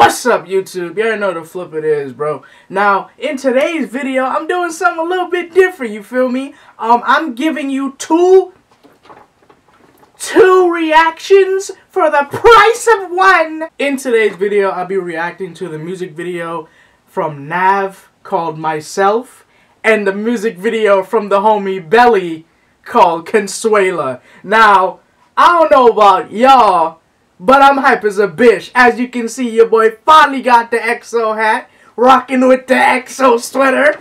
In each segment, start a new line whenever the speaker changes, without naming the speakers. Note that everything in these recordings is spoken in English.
What's up, YouTube? You already know the flip it is, bro. Now, in today's video, I'm doing something a little bit different, you feel me? Um, I'm giving you two, two reactions for the price of one. In today's video, I'll be reacting to the music video from Nav called Myself, and the music video from the homie Belly called Consuela. Now, I don't know about y'all, but I'm hype as a bitch. As you can see, your boy finally got the XO hat. Rocking with the XO sweater.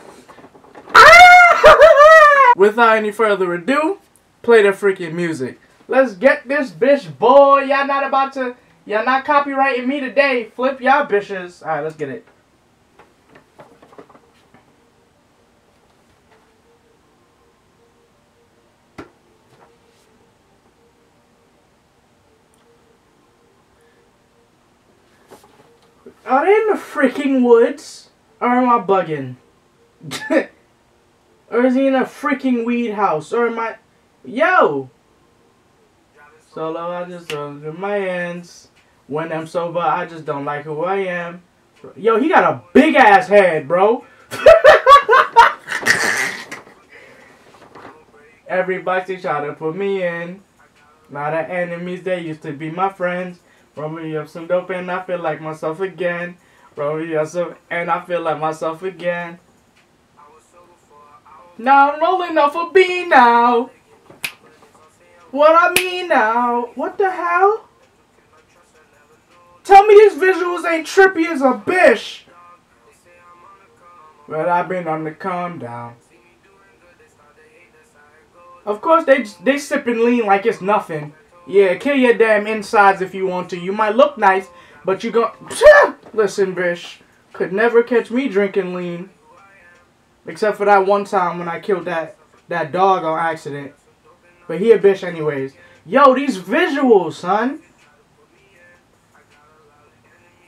Ah! Without any further ado, play the freaking music. Let's get this bitch, boy. Y'all not about to... Y'all not copyrighting me today. Flip y'all bitches. Alright, let's get it. Are they in the freaking woods? Or am I bugging? or is he in a freaking weed house? Or am I... Yo! Solo, I just don't in my hands. When I'm sober, I just don't like who I am. Yo, he got a big ass head, bro. Everybody try to put me in. Now the enemies, they used to be my friends. Roll me up some dope and I feel like myself again. Roll up some and I feel like myself again. Now I'm rolling off a bean now. What I mean now? What the hell? Tell me these visuals ain't trippy as a bitch. But I've been on the calm down. Of course they they sipping lean like it's nothing. Yeah, kill your damn insides if you want to. You might look nice, but you go... Listen, bish. Could never catch me drinking lean. Except for that one time when I killed that, that dog on accident. But he a bitch anyways. Yo, these visuals, son.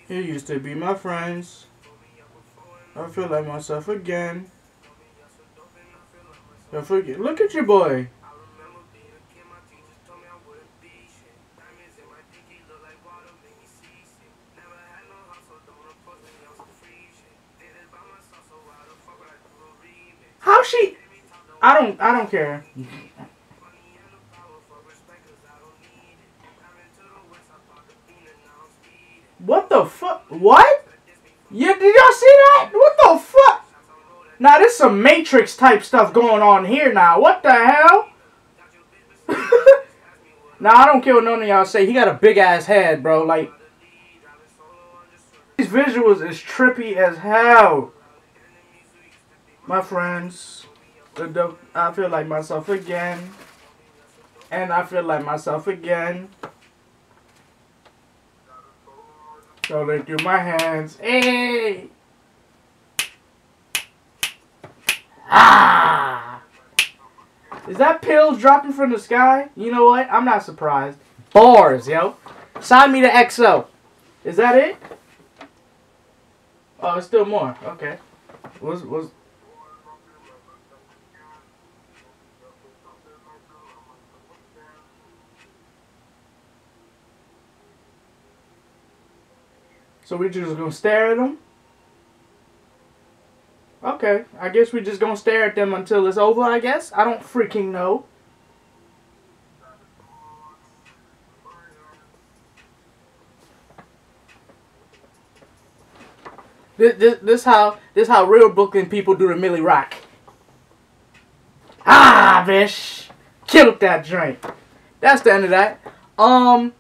He used to be my friends. I feel like myself again. Forget. Look at your boy. I don't. Care. What the fuck? What? Yeah, did y'all see that? What the fuck? Now, there's some Matrix type stuff going on here now. What the hell? now, I don't care what none of y'all say. He got a big ass head, bro. Like, these visuals is trippy as hell my friends, I feel like myself again. And I feel like myself again. Rolling through my hands. Hey! Ah! Is that pills dropping from the sky? You know what? I'm not surprised. Bars, yo. Sign me to XO. Is that it? Oh, it's still more. Okay. Was was So we just gonna stare at them? Okay, I guess we just gonna stare at them until it's over, I guess? I don't freaking know. This, this, this how this how real Brooklyn people do the Millie Rock. Ah, bitch, killed that drink. That's the end of that. Um,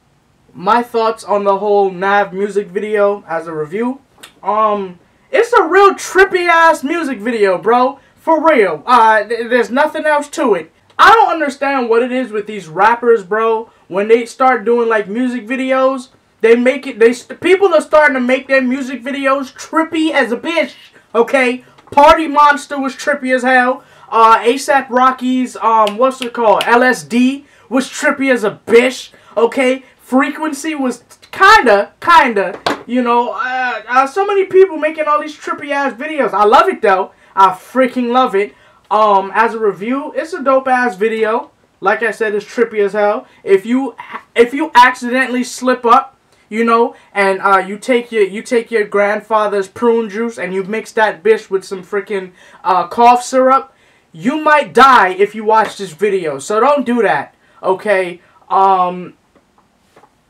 my thoughts on the whole Nav music video as a review. Um, it's a real trippy ass music video, bro. For real. Uh, th there's nothing else to it. I don't understand what it is with these rappers, bro. When they start doing like music videos, they make it. They people are starting to make their music videos trippy as a bitch. Okay, Party Monster was trippy as hell. Uh, ASAP Rocky's um, what's it called? LSD was trippy as a bitch. Okay, frequency was kinda, kinda, you know, uh, uh, so many people making all these trippy ass videos. I love it though. I freaking love it. Um, as a review, it's a dope ass video. Like I said, it's trippy as hell. If you if you accidentally slip up, you know, and uh, you take your you take your grandfather's prune juice and you mix that bitch with some freaking uh, cough syrup, you might die if you watch this video. So don't do that, okay? Um,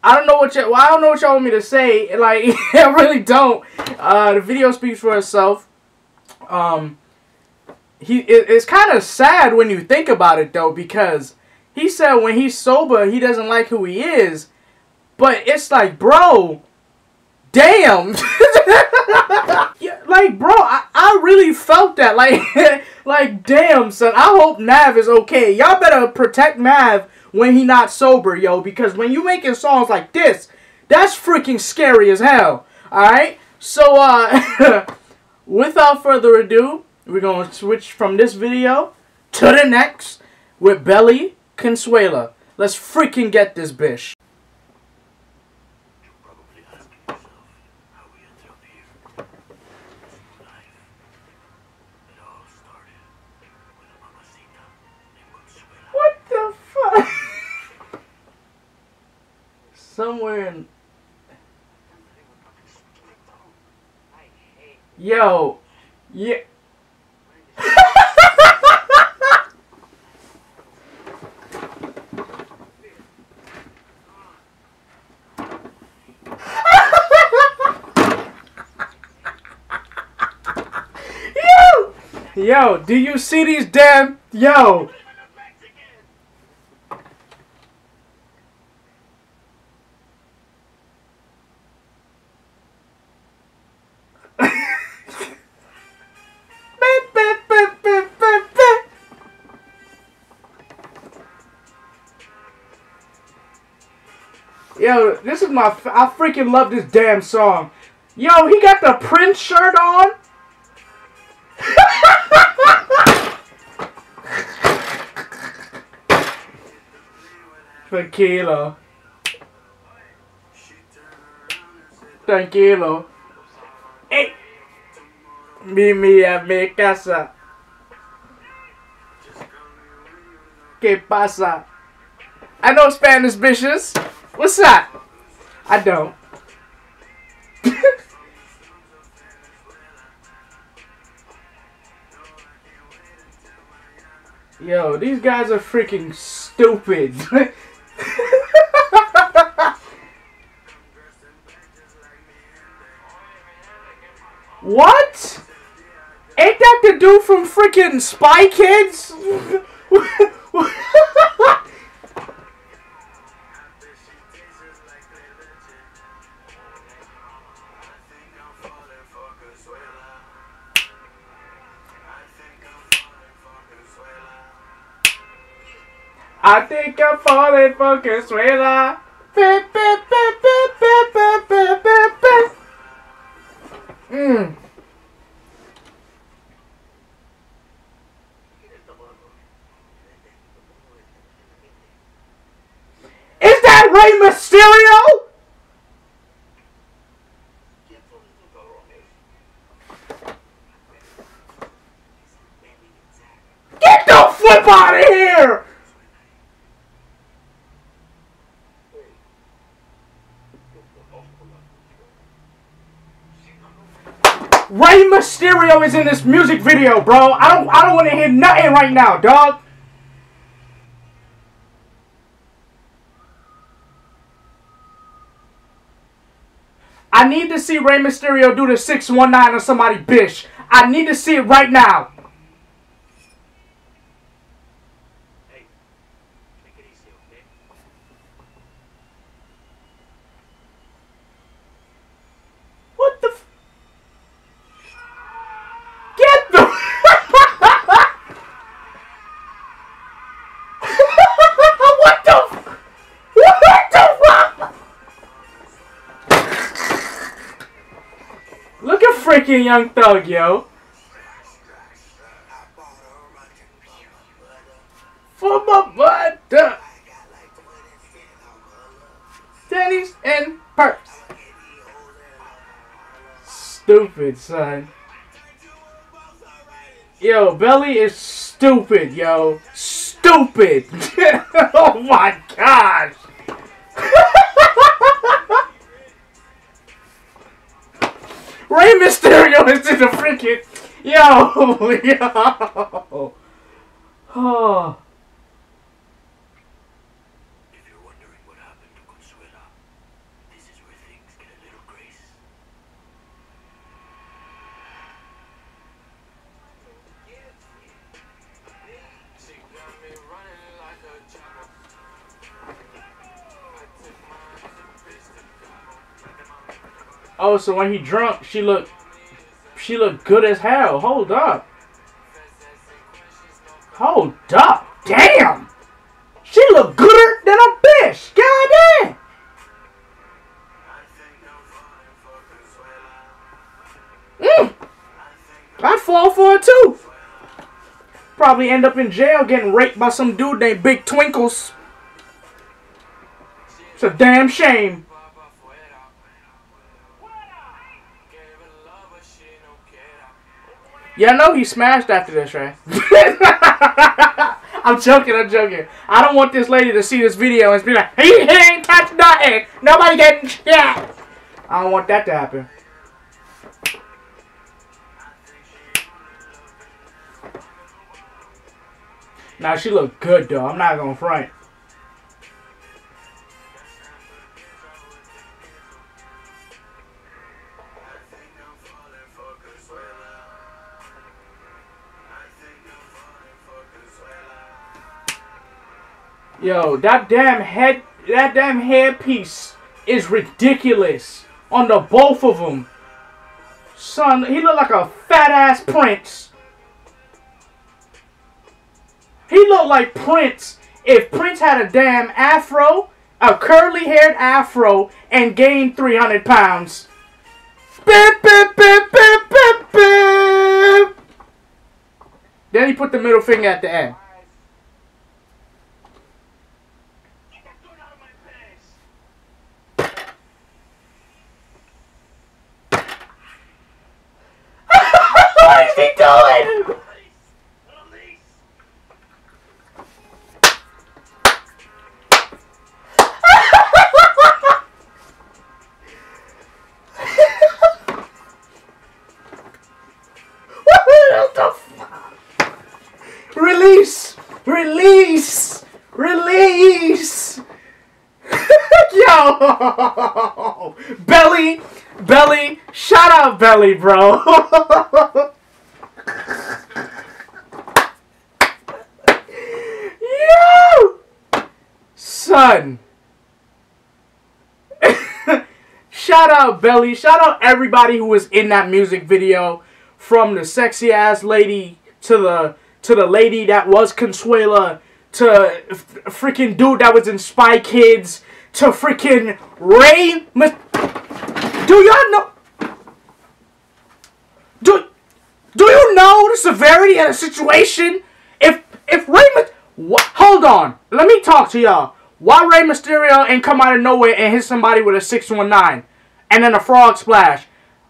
I don't know what you. Well, I don't know what y'all want me to say. Like I really don't. Uh, the video speaks for itself. Um, he it, it's kind of sad when you think about it though because he said when he's sober he doesn't like who he is, but it's like bro, damn. like bro, I, I really felt that. Like like damn son. I hope Nav is okay. Y'all better protect Nav when he not sober, yo, because when you making songs like this, that's freaking scary as hell. Alright? So uh without further ado, we're going to switch from this video to the next with Belly Consuela. Let's freaking get this bitch. Somewhere in... Yo. Yeah. yo! Yo, do you see these damn... Yo! Yo, this is my. I freaking love this damn song. Yo, he got the Prince shirt on. Tranquilo. Tranquilo. Hey. Mimi a mi casa. ¿Qué pasa? I know Spanish, bitches. What's that? I don't. Yo, these guys are freaking stupid. what? Ain't that the dude from freaking Spy Kids? falling for Consuela. Mmm. Is that Rey Mysterio? Get the flip out of here! Rey Mysterio is in this music video, bro. I don't I don't want to hear nothing right now, dog. I need to see Rey Mysterio do the 619 on somebody, bitch. I need to see it right now. Freaking Young Thug, yo. For my butt. Denny's and perks. Stupid, son. Yo, Belly is stupid, yo. Stupid. oh my gosh. Rey Mysterio is in the freaking. Yo! Yo! Oh. Oh, so when he drunk, she looked, she looked good as hell. Hold up. Hold up. Damn. She looked gooder than a bitch. God damn. Mm. I'd fall for it too. Probably end up in jail getting raped by some dude named Big Twinkles. It's a damn shame. Yeah, know he smashed after this, right? I'm joking, I'm joking. I don't want this lady to see this video and be like, he, ain't touched nothing. Nobody getting shit. I don't want that to happen. Now she looked good though. I'm not gonna front. Yo, that damn head, that damn hairpiece is ridiculous on the both of them. Son, he looked like a fat ass Prince. He looked like Prince if Prince had a damn afro, a curly haired afro, and gained 300 pounds. Beep, beep, beep, beep, beep, beep. Then he put the middle finger at the end.
Release! Release!
Release! Yo! Belly! Belly! Shout out Belly, bro! Yo! Son! Shout out Belly. Shout out everybody who was in that music video. From the sexy ass lady to the to the lady that was Consuela to freaking dude that was in Spy Kids to freaking Rey. Ma- do y'all know? Do do you know the severity of the situation? If if Rey, Ma-? Hold on, let me talk to y'all. Why Rey Mysterio ain't come out of nowhere and hit somebody with a six one nine, and then a frog splash?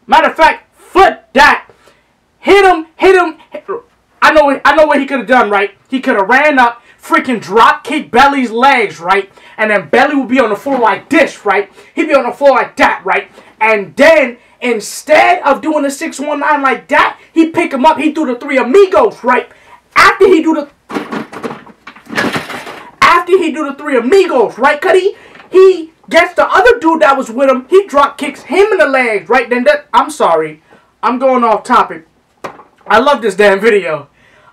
Matter of fact, flip that. Hit him, hit him. hit- I know, I know what he could have done. Right? He could have ran up, freaking drop kick Belly's legs, right? And then Belly would be on the floor like this, right? He'd be on the floor like that, right? And then instead of doing the six one nine like that, he pick him up. He do the three amigos, right? After he do the after he do the three amigos, right? He he gets the other dude that was with him. He drop kicks him in the legs, right? Then that I'm sorry, I'm going off topic. I love this damn video.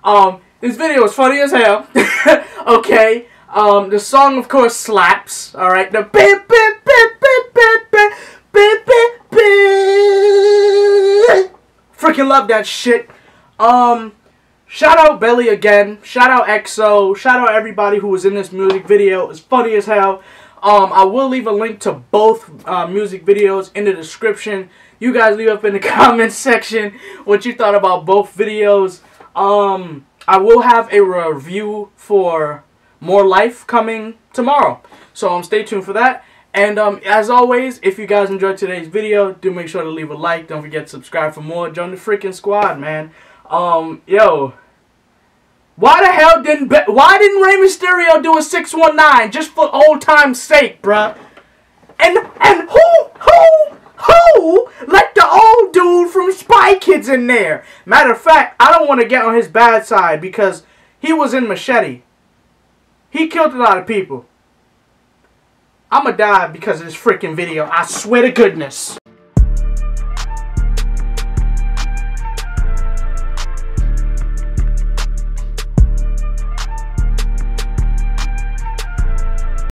Um, this video is funny as hell. okay. Um, the song of course slaps. All right. The beep beep beep beep beep beep beep beep beep. Freaking love that shit. Um. Shout out Belly again. Shout out XO. Shout out everybody who was in this music video. It's funny as hell. Um, I will leave a link to both uh, music videos in the description. You guys leave up in the comments section what you thought about both videos. Um, I will have a review for More Life coming tomorrow. So um, stay tuned for that. And um, as always, if you guys enjoyed today's video, do make sure to leave a like. Don't forget to subscribe for more. Join the freaking squad, man. Um, yo. Why the hell didn't Be- why didn't Rey Mysterio do a 619 just for old time's sake, bruh? And let the old dude from Spy Kids in there. Matter of fact, I don't want to get on his bad side because he was in Machete. He killed a lot of people. I'ma die because of this freaking video. I swear to goodness.